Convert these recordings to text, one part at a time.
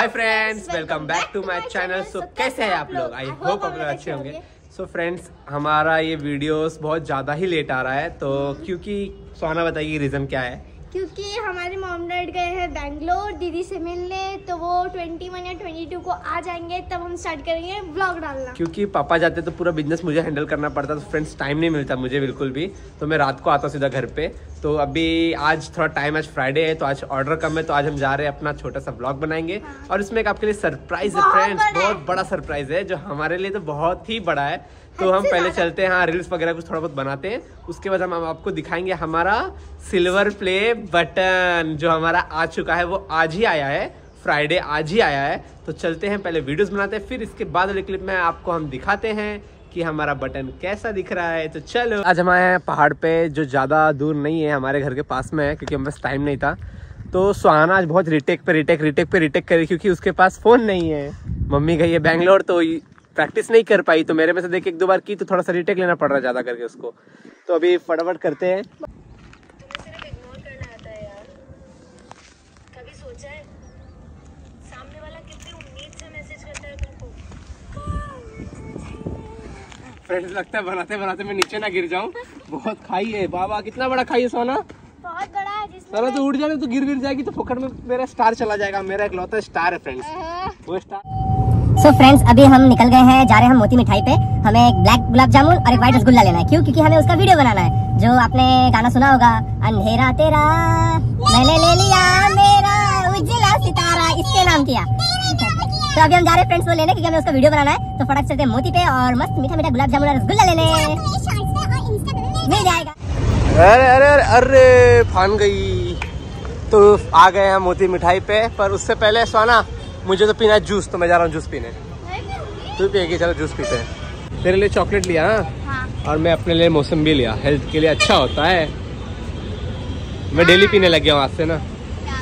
Hi friends welcome back to my channel so कैसे हैं आप लोग? आई होप आप लोग अच्छे होंगे. सो फ्रेंड्स हमारा ये वीडियोस बहुत ज़्यादा ही लेट आ रहा है तो क्योंकि सोना बताइए रीज़न क्या है? क्योंकि हमारे मॉम डैड गए हैं बैंगलोर दीदी से मिलने तो वो 21 या 22 को आ जाएँगे तब हम स्टार्ट करेंगे ब्लॉग डालना। क्योंकि पापा जाते तो पूरा बिज़नेस मुझे हैंडल करना पड़ता तो फ्रेंड्स टाइम नहीं मिलता मुझे बिल्कुल भी। तो मैं रात को आता हूँ सीधा घर पे। तो अभी आज थोड़ा टाइम आज फ्राइडे है तो आज ऑर्डर कम है तो आज हम जा रहे हैं अपना छोटा सा ब्लॉग बनाएँगे। और इसमें एक आपके लिए सरप्राइज़ है फ्रेंड्स बहुत बड़ा सरप्राइज़ है जो हमारे लिए तो बहुत ही बड़ा है। तो हम पहले चलते हैं हाँ रील्स वगैरह कुछ थोड़ा बहुत बनाते हैं। उसके बाद हम आपको दिखाएँगे हमारा सिल्वर प्ले बटन जो हमारा आ चुका है वो आज ही आया है फ्राइडे आज ही आया है। तो चलते हैं पहले वीडियोस बनाते हैं फिर इसके बाद वाले क्लिप में आपको हम दिखाते हैं कि हमारा बटन कैसा दिख रहा है। तो चलो। आज हम आए हैं पहाड़ पे जो ज़्यादा दूर नहीं है हमारे घर के पास में है क्योंकि हम पास टाइम नहीं था। तो सुहाना आज बहुत रिटेक पे रिटेक रिटेक पे रिटेक करी क्योंकि उसके पास फ़ोन नहीं है। मम्मी गई है बैंगलोर तो प्रैक्टिस नहीं कर पाई तो मेरे में से देख एक दो बार की तो थोड़ा सा रिटेक लेना पड़ रहा है ज़्यादा करके उसको। तो अभी फटाफट करते हैं। फ्रेंड्स लगता है बनाते बनाते मैं नीचे ना गिर जाऊँ। बहुत खाई है। बाबा कितना बड़ा खाई है सोना। बहुत बड़ा है जिसमें सोना तो उड़ जाए तो गिर गिर जाएगी तो फोकट में मेरा स्टार चला जाएगा। मेरा एक लौता स्टार है फ्रेंड्स वो स्टार सो so फ्रेंड्स अभी हम निकल गए हैं, जा रहे हैं हम मोती मिठाई पे। हमें एक ब्लैक गुलाब जामुन और एक व्हाइट रसगुल्ला लेना है। क्यों? क्योंकि हमें उसका वीडियो बनाना है, जो आपने गाना सुना होगा, अंधेरा तेरा, मैंने ले लिया मेरा उजला सितारा। इसके नाम किया। तो अभी हम जा रहे हैं फ्रेंड्स वो लेने, क्योंकि हमें उसका वीडियो बनाना है। तो फटाक चलते हैं मोती पे और मस्त मीठा मीठा गुलाब जामुन और रसगुल्ला लेने। मिल जाएगा। अरे अरे अरे फान गई। तो आ गए हैं मोती मिठाई पे, पर उससे पहले सोना मुझे तो पीना है जूस तो मैं जा रहा हूँ जूस पीने। तू पिएगी चलो जूस पीते हैं। तेरे लिए चॉकलेट लिया हाँ हाँ। और मैं अपने लिए मौसमी लिया। हेल्थ के लिए अच्छा होता है। मैं डेली पीने लग गया हूँ आज से ना।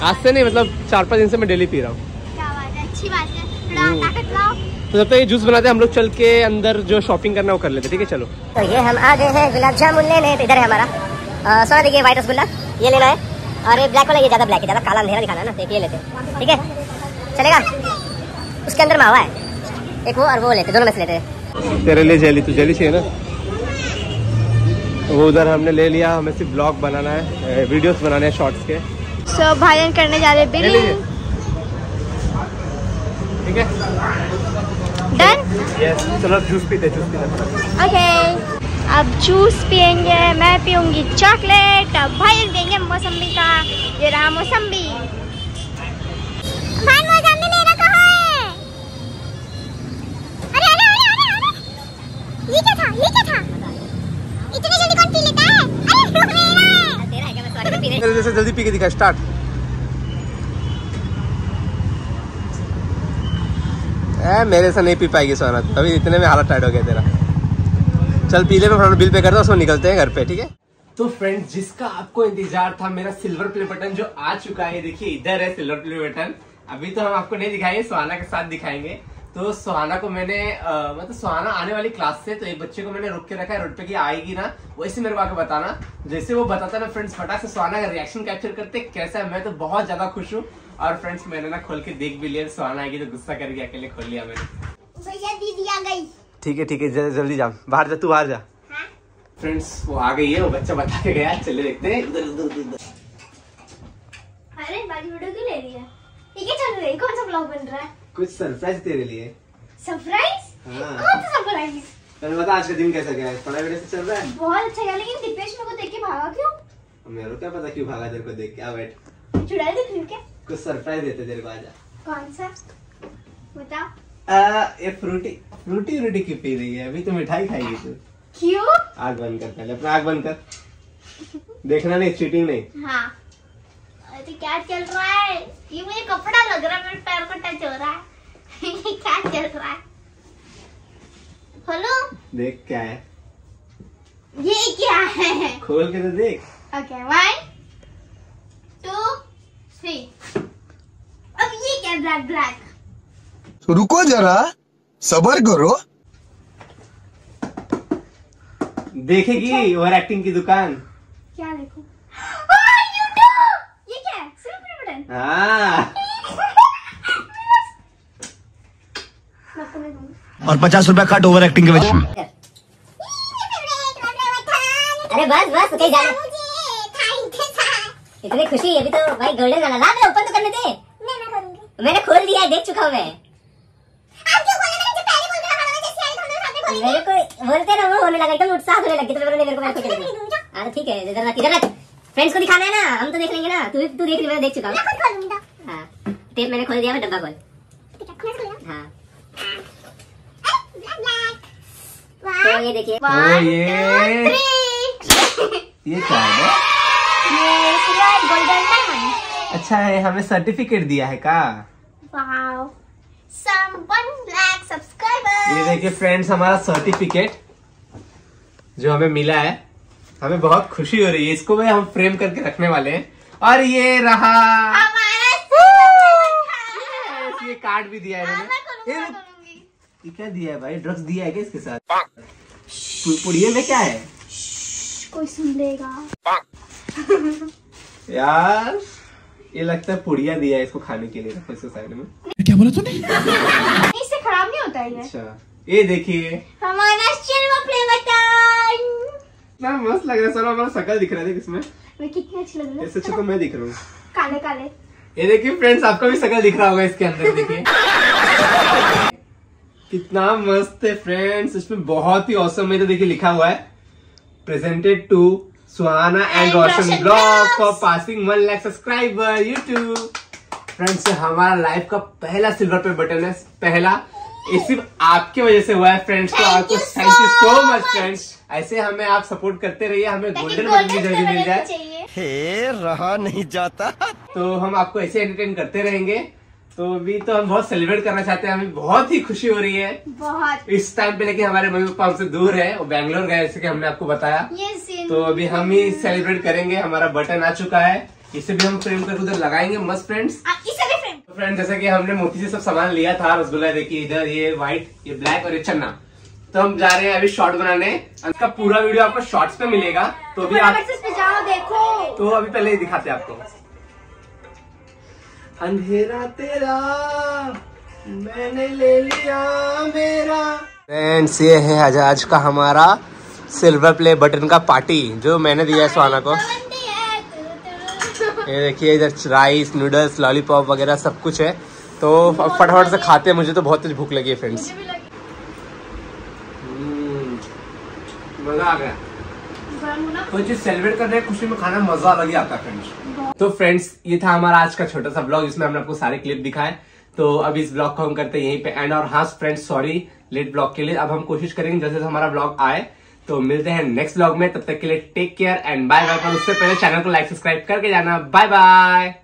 आज से नहीं मतलब चार पाँच दिन से मैं डेली पी रहा हूँ। है अच्छी है। लाओ। तो जब तक ये जूस बनाते हैं हम लोग चल के अंदर जो शॉपिंग करना है वो कर लेते ठीक है चलो। तो ये हम आ गए हैं गुलाब जामुन लेने। तो इधर है हमारा। सोना देखिए व्हाइट रसगुल्ला ये लेना है। और ये ब्लैक वाला ये ज़्यादा ब्लैक है ज़्यादा काला अंधेरा दिखाना है ना तो ये लेते हैं। ठीक है? चलेगा? उसके अंदर मावा है। एक वो और वो लेते दोनों में से लेते। तेरे लिए जेली तो जेली चाहिए ना? वो उधर हमने ले लिया हमें सिर्फ़ ब्लॉग बनाना है वीडियोस बनाने हैं शॉर्ट्स के। सो so, भाईजान करने जा रहे हैं बिलिंग ठीक है? डन यस चलो जूस पीते जूस पीते ओके अब जूस पियेंगे मैं पीऊँगी चॉकलेट अब भाई देंगे मौसम्बी का ये रहा मौसम्बी। पी के दिखा स्टार्ट ए, मेरे से नहीं पी पाएगी सोना। अभी इतने में हालत टाइट हो गया तेरा। चल पीले फटाफट बिल पे कर दो उसको निकलते हैं घर पे ठीक है? तो फ्रेंड्स जिसका आपको इंतज़ार था मेरा सिल्वर प्ले बटन जो आ चुका है देखिए इधर है सिल्वर प्ले बटन अभी तो हम आपको नहीं दिखाएँगे सुहाना के साथ दिखाएँगे। तो सुहाना को मैंने अ, मतलब सुहाना आने वाली क्लास से तो एक बच्चे को मैंने रुक के रखा है रोड पे की आएगी ना वैसे मेरे को आके बताना। जैसे वो बताता ना फ्रेंड्स फटाक से सुहाना का रिएक्शन कैप्चर करते कैसा है मैं तो बहुत ज़्यादा खुश हूँ। और फ्रेंड्स मैंने ना खोल के देख भी लिया सुहाना आएगी तो गुस्सा करके अकेले खोल लिया मैंने। भैया दीदी आ गई। ठीक है ठीक है जल- जल्दी जा। बाहर जा तू बाहर जा। फ्रेंड्स वो आ गई है वो बच्चा बता के गया चले देखते हैं। उधर उधर उधर, उधर अरे बाजी वीडियो क्यों ले रही है। ये क्या चल रही है? कौन सा ब्लॉग बन रहा है? कुछ सरप्राइज़ तेरे लिए। सरप्राइज़ हाँ। कौन सा सरप्राइज़ तने बता आज का दिन कैसा गया है? पढ़ाई वढ़ाई से चल रहा है? बहुत अच्छा गया लेकिन दीपेश मेरे को देख के भागा क्यों? मेरे को क्या पता क्यों भागा तेरे को देख के? आ बैठ। चुड़ैल दिख रही क्या? कुछ सरप्राइज़ देते तेरे को आजा। कौन सा? बताओ आ, ये फ्रूटी फ्रूटी फ्रूटी क्यों पी रही है? अभी तो मिठाई खाएगी तू। क्यों? आग बंद कर पहले अपना आग बंद कर। देखना नहीं चीटिंग नहीं। हाँ। अरे क्या चल रहा है? ये मुझे कपड़ा लग रहा है मेरे पैर को टच हो रहा है। ये क्या चल रहा है? हेलो देख क्या है। ये क्या है? खोल के तो देख। ओके वन टू थ्री अब ये क्या ब्लैक ब्लैक रुको जरा सबर करो। देखेगी ओवर एक्टिंग की दुकान। हाँ। और पचास रुपया कट ओवर एक्टिंग के वजह अरे बस बस कहीं जाना इतनी खुशी अभी तो भाई गोल्डन वाला। ला ओपन तो करने दे। मैं ना मैंने खोल दिया देख चुका हूँ मैं। मेरे को बोलते ना वो होने लगा एकदम उत्साह होने लगे तो मेरे को मैं ठीक है इधर रख इधर रख। फ्रेंड्स को दिखाना है ना हम तो देख लेंगे ना। तू तू देख ली मैं देख चुका हूँ। हाँ टेप मैंने खोल दिया मैं डब्बा खोल। हाँ तो ये देखिए। ये ये क्या है? गोल्डन डायमंड अच्छा है हमें सर्टिफिकेट दिया है का? वाओ सम 1 लाख सब्सक्राइबर्स ये देखिए फ्रेंड्स हमारा सर्टिफिकेट जो हमें मिला है। हमें बहुत खुशी हो रही है। इसको भाई हम फ्रेम करके रखने वाले हैं। और ये रहा। हमारा ये कार्ड भी दिया है मैं ये क्या दिया है भाई? ड्रग्स दिया है क्या इसके साथ? पुड़िये में क्या है? कोई सुन लेगा यार ये लगता है पुड़िया दिया है इसको खाने के लिए रखो इसको साइड में नहीं, इससे खराब नहीं होता ये? अच्छा ये देखिए। हमारा सिल्वर प्ले बटन ना मस्त लग रहा है सर हमारा शकल दिख रहा है इसमें। वे कितने अच्छे लग रहे इससे अच्छा तो मैं दिख रहा हूँ। काले काले। ये देखिए फ्रेंड्स आपका भी शकल दिख रहा होगा इसके अंदर देखिए। कितना मस्त है फ्रेंड्स इसमें बहुत ही औसम में तो देखिए लिखा हुआ है। Presented to Suhana and Roshan blog for passing one lakh subscriber YouTube friends हमारा लाइफ का पहला सिल्वर पे बटन है पहला। ये सिर्फ़ आपकी वजह से हुआ है फ्रेंड्स तो आपको you thank you so much friends ऐसे हमें आप सपोर्ट करते रहिए हमें गोल्डन बटन भी जल्दी मिल जाए। हे रहा नहीं जाता। तो हम आपको ऐसे एंटरटेन करते रहेंगे। तो अभी तो हम बहुत सेलिब्रेट करना चाहते हैं हमें बहुत ही खुशी हो रही है। बहुत। इस टाइम पे लेकिन हमारे मम्मी पापा हमसे दूर है वो बैंगलोर गए जैसे कि हमने आपको बताया। तो अभी हम ही सेलिब्रेट करेंगे हमारा बटन आ चुका है। इसे भी हम फ्रेम करके उधर लगाएँगे मस्त फ्रेंड्स आ, इसे भी फ्रेम तो फ्रेंड जैसे कि हमने मोती से सब सामान लिया था रसगुल्ला देखिए इधर ये व्हाइट ये ब्लैक और ये चन्ना। तो हम जा रहे हैं अभी शॉर्ट बनाने। इसका पूरा वीडियो आपको शॉर्ट्स पे मिलेगा तो अभी आप जाओ देखो। तो अभी पहले ही दिखाते हैं आपको। अंधेरा तेरा मैंने ले लिया मेरा। फ्रेंड्स ये है आज आज का हमारा सिल्वर प्ले बटन का पार्टी जो मैंने दिया है सुहाना को। ये देखिए इधर राइस नूडल्स लॉलीपॉप वगैरह सब कुछ है। तो फटाफट से खाते हैं मुझे तो बहुत तेज भूख लगी है फ्रेंड्स मुझे भी लगी मज़ा आ गया। चीज़ सेलिब्रेट करने की, खुशी में खाना, मज़ा अलग ही आता है फ्रेंड्स तो फ्रेंड्स ये था हमारा आज का छोटा सा ब्लॉग जिसमें हमने आपको सारे क्लिप दिखाए। तो अब इस ब्लॉग को हम करते हैं यहीं पे एंड और हाँ फ्रेंड्स सॉरी लेट ब्लॉग के लिए। अब हम कोशिश करेंगे जैसे हमारा ब्लॉग आए तो मिलते हैं नेक्स्ट ब्लॉग में। तब तक के लिए take care and bye bye पर उससे पहले चैनल को लाइक सब्सक्राइब करके जाना। Bye bye